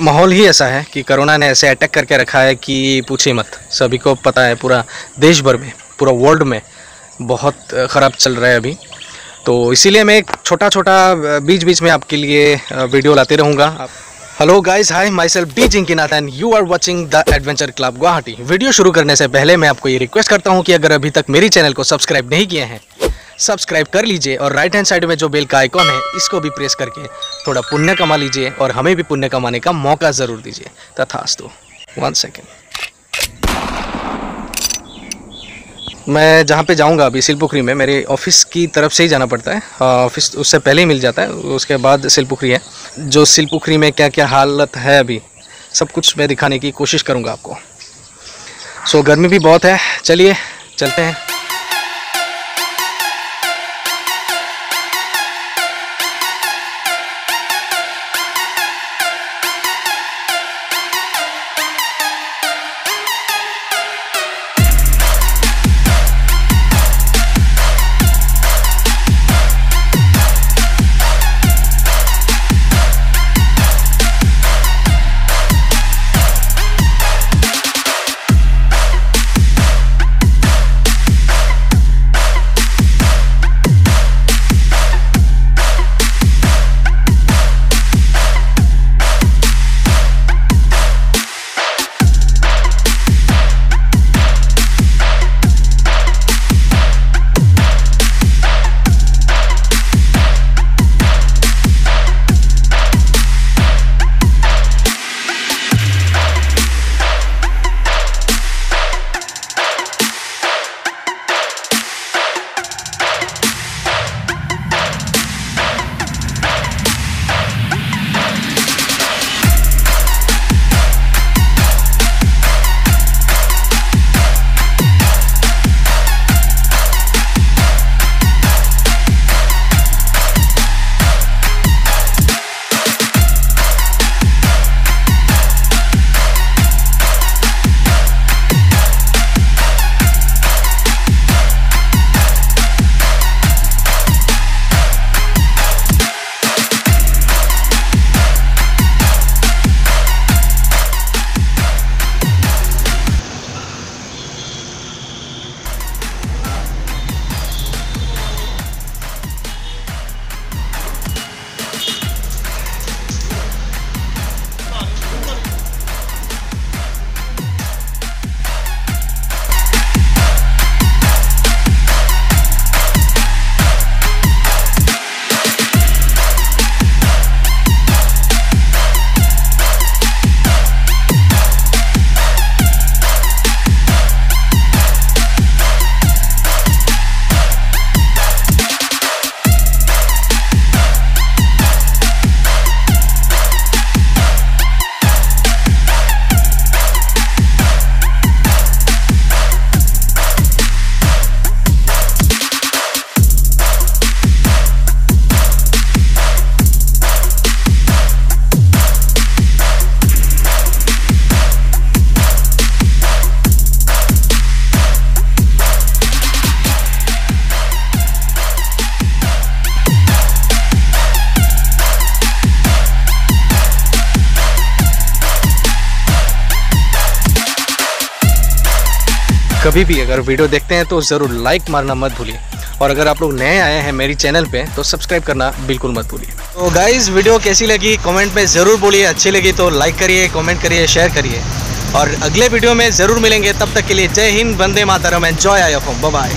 माहौल ही ऐसा है कि कोरोना ने ऐसे अटैक करके रखा है कि पूछिए मत। सभी को पता है पूरा देश भर में, पूरा वर्ल्ड में बहुत ख़राब चल रहा है अभी। तो इसीलिए मैं एक छोटा छोटा बीच बीच में आपके लिए वीडियो लाते रहूँगा। Hello guys hi my self D जिंकिनाथ and you are watching the adventure club Guwahati video शुरू करने से पहले मैं आपको ये रिक्वेस्ट करता हूँ कि अगर अभी तक मेरी चैनल को सब्सक्राइब नहीं किए हैं सब्सक्राइब कर लीजिए और राइट हैंड साइड में जो बेल का आइकॉन है, इसको भी प्रेस करके थोड़ा पुण्य कमा लीजिए और हमें भी पुण्य कमाने का मौका ज़रूर दीजिए। तथास्तु। वन सेकेंड मैं जहाँ पे जाऊँगा अभी सिलपुखरी में, मेरे ऑफ़िस की तरफ़ से ही जाना पड़ता है। ऑफ़िस उससे पहले ही मिल जाता है, उसके बाद सिलपुखरी है। जो सिलपुखरी में क्या क्या हालत है अभी, सब कुछ मैं दिखाने की कोशिश करूँगा आपको। सो गर्मी भी बहुत है। चलिए, चलते हैं। कभी भी अगर वीडियो देखते हैं तो ज़रूर लाइक मारना मत भूलिए। और अगर आप लोग नए आए हैं मेरी चैनल पे तो सब्सक्राइब करना बिल्कुल मत भूलिए। तो गाइज़ वीडियो कैसी लगी? कमेंट में ज़रूर बोलिए। अच्छी लगी तो लाइक करिए कमेंट करिए शेयर करिए। और अगले वीडियो में ज़रूर मिलेंगे। तब तक के लिए जय हिंद, वंदे मातरम एंजॉय आई एफ़ बाय